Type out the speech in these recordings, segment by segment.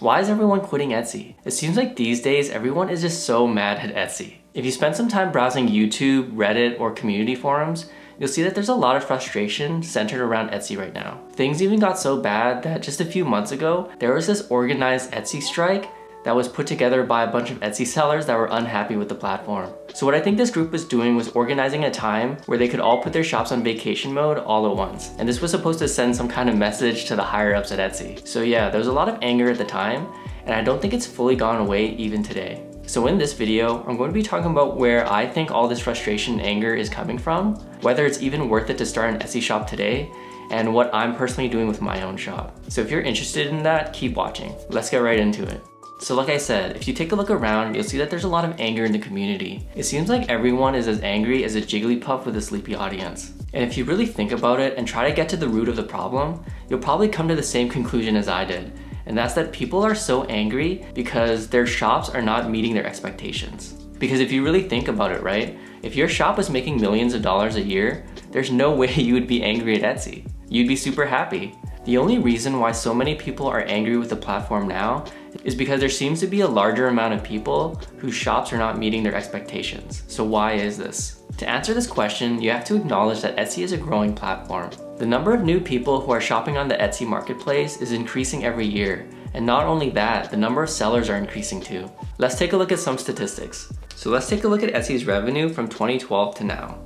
Why is everyone quitting Etsy? It seems like these days everyone is just so mad at Etsy. If you spend some time browsing YouTube, Reddit, or community forums, you'll see that there's a lot of frustration centered around Etsy right now. Things even got so bad that just a few months ago, there was this organized Etsy strike that was put together by a bunch of Etsy sellers that were unhappy with the platform. So what I think this group was doing was organizing a time where they could all put their shops on vacation mode all at once. And this was supposed to send some kind of message to the higher ups at Etsy. So yeah, there was a lot of anger at the time, and I don't think it's fully gone away even today. So in this video, I'm going to be talking about where I think all this frustration and anger is coming from, whether it's even worth it to start an Etsy shop today, and what I'm personally doing with my own shop. So if you're interested in that, keep watching. Let's get right into it. So like I said, if you take a look around, you'll see that there's a lot of anger in the community. It seems like everyone is as angry as a Jigglypuff with a sleepy audience. And if you really think about it and try to get to the root of the problem, you'll probably come to the same conclusion as I did. And that's that people are so angry because their shops are not meeting their expectations. Because if you really think about it, right? If your shop was making millions of dollars a year, there's no way you would be angry at Etsy. You'd be super happy. The only reason why so many people are angry with the platform now is because there seems to be a larger amount of people whose shops are not meeting their expectations. So why is this? To answer this question, you have to acknowledge that Etsy is a growing platform. The number of new people who are shopping on the Etsy marketplace is increasing every year. And not only that, the number of sellers are increasing too. Let's take a look at some statistics. So let's take a look at Etsy's revenue from 2012 to now.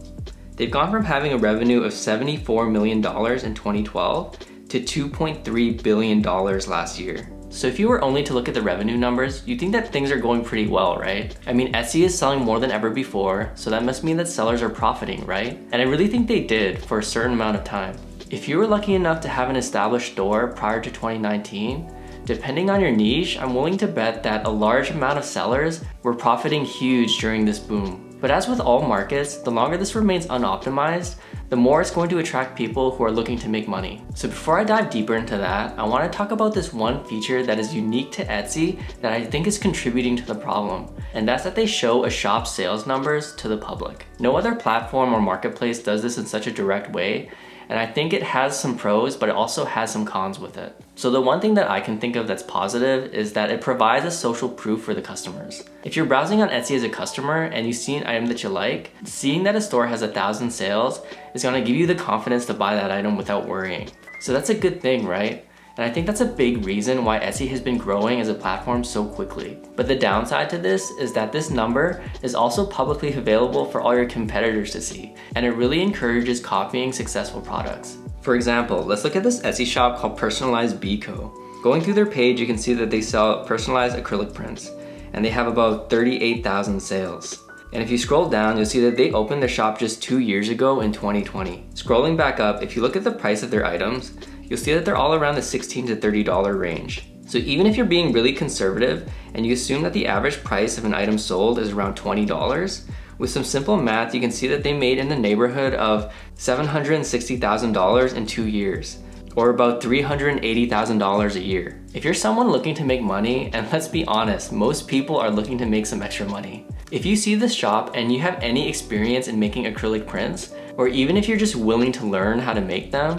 They've gone from having a revenue of $74 million in 2012 to $2.3 billion last year. So if you were only to look at the revenue numbers, you'd think that things are going pretty well, right? I mean, Etsy is selling more than ever before, so that must mean that sellers are profiting, right? And I really think they did for a certain amount of time. If you were lucky enough to have an established store prior to 2019, depending on your niche, I'm willing to bet that a large amount of sellers were profiting huge during this boom. But as with all markets, the longer this remains unoptimized, the more it's going to attract people who are looking to make money. So before I dive deeper into that, I wanna talk about this one feature that is unique to Etsy that I think is contributing to the problem. And that's that they show a shop's sales numbers to the public. No other platform or marketplace does this in such a direct way, and I think it has some pros, but it also has some cons with it. So the one thing that I can think of that's positive is that it provides a social proof for the customers. If you're browsing on Etsy as a customer and you see an item that you like, seeing that a store has a thousand sales is gonna give you the confidence to buy that item without worrying. So that's a good thing, right? And I think that's a big reason why Etsy has been growing as a platform so quickly. But the downside to this is that this number is also publicly available for all your competitors to see, and it really encourages copying successful products. For example, let's look at this Etsy shop called Personalized Bco. Going through their page, you can see that they sell personalized acrylic prints, and they have about 38,000 sales. And if you scroll down, you'll see that they opened their shop just two years ago in 2020. Scrolling back up, if you look at the price of their items, you'll see that they're all around the 16 to $30 range. So even if you're being really conservative and you assume that the average price of an item sold is around $20, with some simple math, you can see that they made in the neighborhood of $760,000 in two years, or about $380,000 a year. If you're someone looking to make money, and let's be honest, most people are looking to make some extra money. If you see this shop and you have any experience in making acrylic prints, or even if you're just willing to learn how to make them,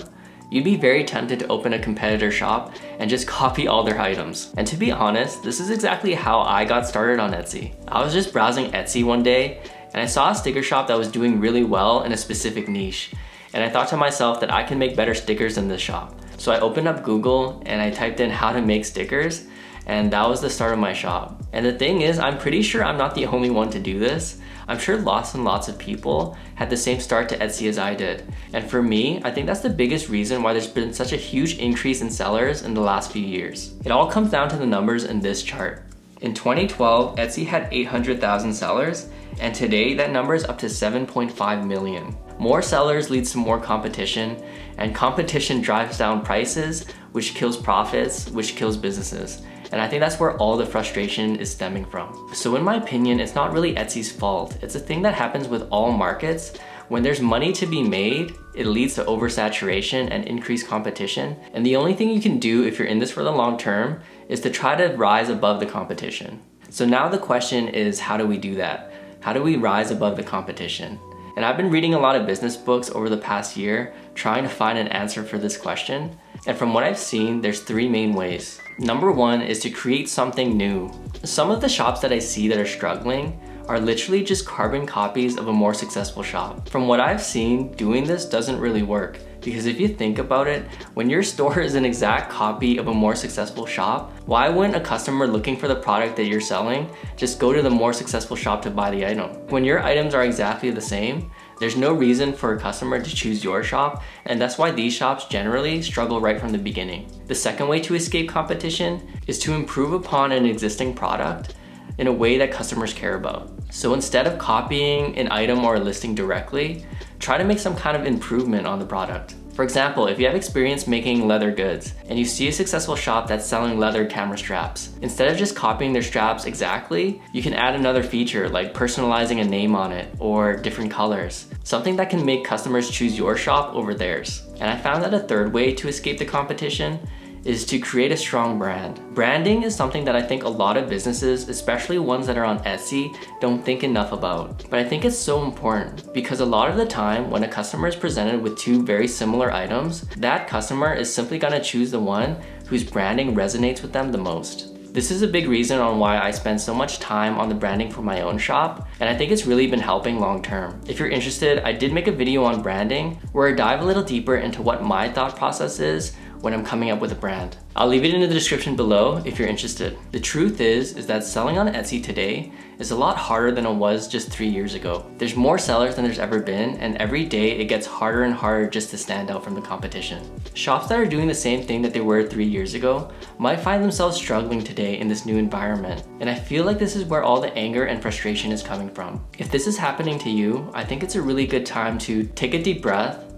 you'd be very tempted to open a competitor shop and just copy all their items. And to be honest, this is exactly how I got started on Etsy. I was just browsing Etsy one day and I saw a sticker shop that was doing really well in a specific niche. And I thought to myself that I can make better stickers than this shop. So I opened up Google and I typed in how to make stickers and that was the start of my shop. And the thing is, I'm pretty sure I'm not the only one to do this. I'm sure lots and lots of people had the same start to Etsy as I did. And for me, I think that's the biggest reason why there's been such a huge increase in sellers in the last few years. It all comes down to the numbers in this chart. In 2012, Etsy had 800,000 sellers, and today that number is up to 7.5 million. More sellers leads to more competition, and competition drives down prices, which kills profits, which kills businesses. And I think that's where all the frustration is stemming from. So in my opinion, it's not really Etsy's fault. It's a thing that happens with all markets. When there's money to be made, it leads to oversaturation and increased competition. And the only thing you can do if you're in this for the long term is to try to rise above the competition. So now the question is, how do we do that? How do we rise above the competition? And I've been reading a lot of business books over the past year trying to find an answer for this question. And from what I've seen, there's three main ways. Number one is to create something new. Some of the shops that I see that are struggling are literally just carbon copies of a more successful shop. From what I've seen, doing this doesn't really work. Because if you think about it, when your store is an exact copy of a more successful shop, why wouldn't a customer looking for the product that you're selling just go to the more successful shop to buy the item? When your items are exactly the same, there's no reason for a customer to choose your shop, and that's why these shops generally struggle right from the beginning. The second way to escape competition is to improve upon an existing product in a way that customers care about. So instead of copying an item or a listing directly, try to make some kind of improvement on the product. For example, if you have experience making leather goods and you see a successful shop that's selling leather camera straps, instead of just copying their straps exactly, you can add another feature like personalizing a name on it or different colors. Something that can make customers choose your shop over theirs. And I found that a third way to escape the competition is to create a strong brand. Branding is something that I think a lot of businesses, especially ones that are on Etsy, don't think enough about. But I think it's so important because a lot of the time when a customer is presented with two very similar items, that customer is simply gonna choose the one whose branding resonates with them the most. This is a big reason on why I spend so much time on the branding for my own shop, and I think it's really been helping long term. If you're interested, I did make a video on branding where I dive a little deeper into what my thought process is when I'm coming up with a brand. I'll leave it in the description below if you're interested. The truth is, is that selling on Etsy today is a lot harder than it was just three years ago. There's more sellers than there's ever been, and every day it gets harder and harder just to stand out from the competition. Shops that are doing the same thing that they were three years ago might find themselves struggling today in this new environment. And I feel like this is where all the anger and frustration is coming from. If this is happening to you, I think it's a really good time to take a deep breath,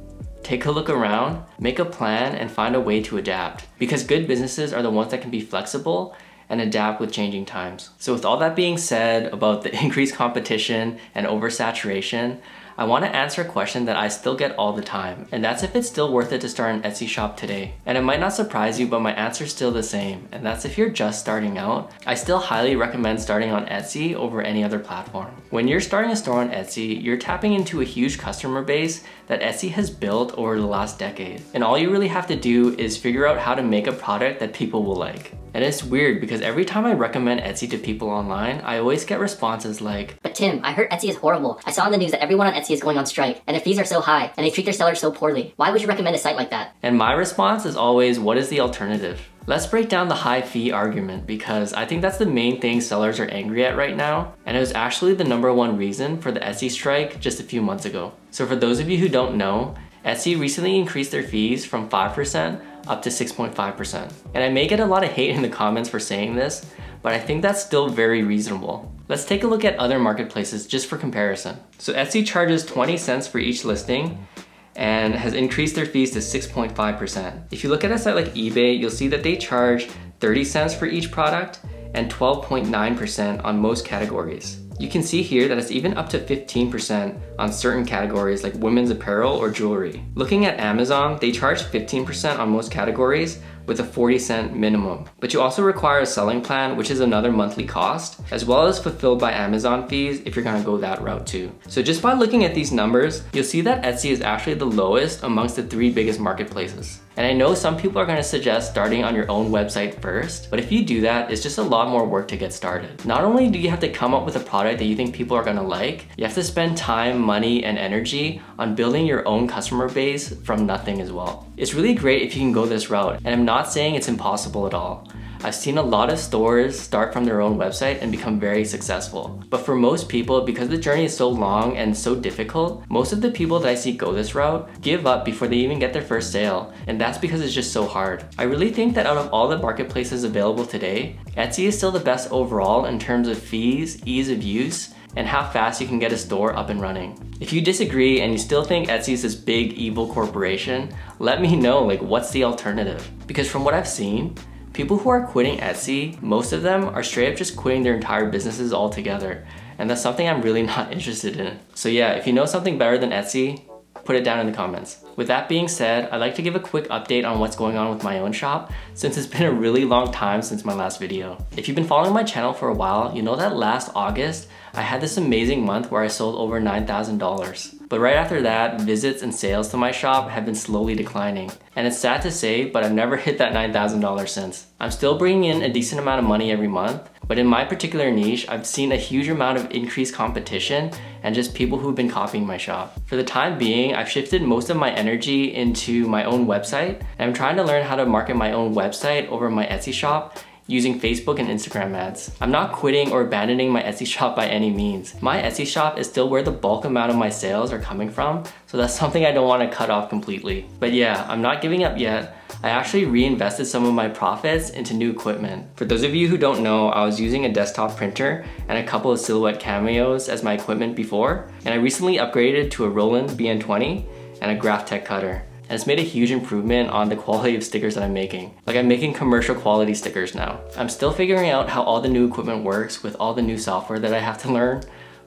take a look around, make a plan, and find a way to adapt. Because good businesses are the ones that can be flexible and adapt with changing times. So with all that being said about the increased competition and oversaturation, I want to answer a question that I still get all the time, and that's if it's still worth it to start an Etsy shop today. And it might not surprise you, but my answer is still the same, and that's if you're just starting out, I still highly recommend starting on Etsy over any other platform. When you're starting a store on Etsy, you're tapping into a huge customer base that Etsy has built over the last decade. And all you really have to do is figure out how to make a product that people will like. And it's weird because every time I recommend Etsy to people online, I always get responses like, But Tim, I heard Etsy is horrible. I saw in the news that everyone on Etsy is going on strike, and their fees are so high, and they treat their sellers so poorly. Why would you recommend a site like that? And my response is always, what is the alternative? Let's break down the high fee argument because I think that's the main thing sellers are angry at right now, and it was actually the number one reason for the Etsy strike just a few months ago. So for those of you who don't know, Etsy recently increased their fees from 5% up to 6.5%. And I may get a lot of hate in the comments for saying this, but I think that's still very reasonable. Let's take a look at other marketplaces just for comparison. So Etsy charges 20 cents for each listing and has increased their fees to 6.5%. If you look at a site like eBay, you'll see that they charge 30 cents for each product and 12.9% on most categories. You can see here that it's even up to 15% on certain categories like women's apparel or jewelry. Looking at Amazon, they charge 15% on most categories with a 40 cent minimum. But you also require a selling plan, which is another monthly cost, as well as fulfilled by Amazon fees if you're gonna go that route too. So just by looking at these numbers, you'll see that Etsy is actually the lowest amongst the three biggest marketplaces. And I know some people are gonna suggest starting on your own website first, but if you do that, it's just a lot more work to get started. Not only do you have to come up with a product that you think people are gonna like, you have to spend time, money, and energy on building your own customer base from nothing as well. It's really great if you can go this route, and I'm not saying it's impossible at all. I've seen a lot of stores start from their own website and become very successful. But for most people, because the journey is so long and so difficult, most of the people that I see go this route give up before they even get their first sale. And that's because it's just so hard. I really think that out of all the marketplaces available today, Etsy is still the best overall in terms of fees, ease of use, and how fast you can get a store up and running. If you disagree and you still think Etsy is this big evil corporation, let me know like what's the alternative? Because from what I've seen, People who are quitting Etsy, most of them are straight up just quitting their entire businesses altogether. And that's something I'm really not interested in. So yeah, if you know something better than Etsy, put it down in the comments. With that being said, I'd like to give a quick update on what's going on with my own shop since it's been a really long time since my last video. If you've been following my channel for a while, you know that last August, I had this amazing month where I sold over $9,000. But right after that, visits and sales to my shop have been slowly declining. And it's sad to say, but I've never hit that $9,000 since. I'm still bringing in a decent amount of money every month, but in my particular niche, I've seen a huge amount of increased competition and just people who've been copying my shop. For the time being, I've shifted most of my energy into my own website, and I'm trying to learn how to market my own website over my Etsy shop using Facebook and Instagram ads. I'm not quitting or abandoning my Etsy shop by any means. My Etsy shop is still where the bulk amount of my sales are coming from, so that's something I don't want to cut off completely. But yeah, I'm not giving up yet. I actually reinvested some of my profits into new equipment. For those of you who don't know, I was using a desktop printer and a couple of Silhouette Cameos as my equipment before, and I recently upgraded to a Roland BN20 and a Graphtec cutter and it's made a huge improvement on the quality of stickers that I'm making. Like I'm making commercial quality stickers now. I'm still figuring out how all the new equipment works with all the new software that I have to learn,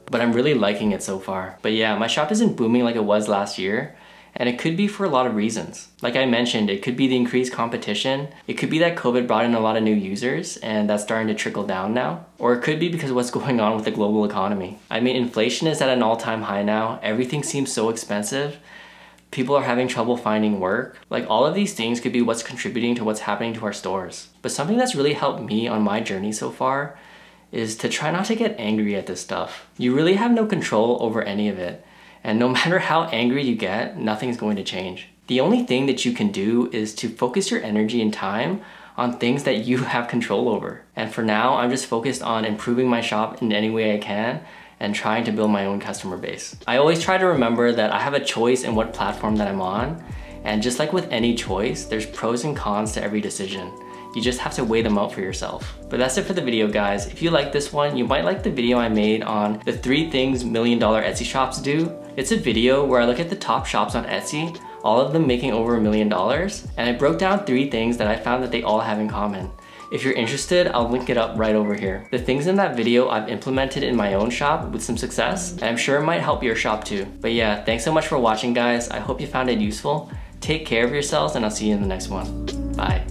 but I'm really liking it so far. But yeah, my shop isn't booming like it was last year, and it could be for a lot of reasons. Like I mentioned, it could be the increased competition. It could be that COVID brought in a lot of new users and that's starting to trickle down now. Or it could be because of what's going on with the global economy. I mean, inflation is at an all time high now. Everything seems so expensive people are having trouble finding work. Like all of these things could be what's contributing to what's happening to our stores. But something that's really helped me on my journey so far is to try not to get angry at this stuff. You really have no control over any of it. And no matter how angry you get, nothing's going to change. The only thing that you can do is to focus your energy and time on things that you have control over. And for now, I'm just focused on improving my shop in any way I can and trying to build my own customer base. I always try to remember that I have a choice in what platform that I'm on, and just like with any choice, there's pros and cons to every decision. You just have to weigh them out for yourself. But that's it for the video guys. If you like this one, you might like the video I made on the three things million dollar Etsy shops do. It's a video where I look at the top shops on Etsy, all of them making over a million dollars, and I broke down three things that I found that they all have in common. If you're interested, I'll link it up right over here. The things in that video I've implemented in my own shop with some success, and I'm sure it might help your shop too. But yeah, thanks so much for watching guys. I hope you found it useful. Take care of yourselves and I'll see you in the next one. Bye.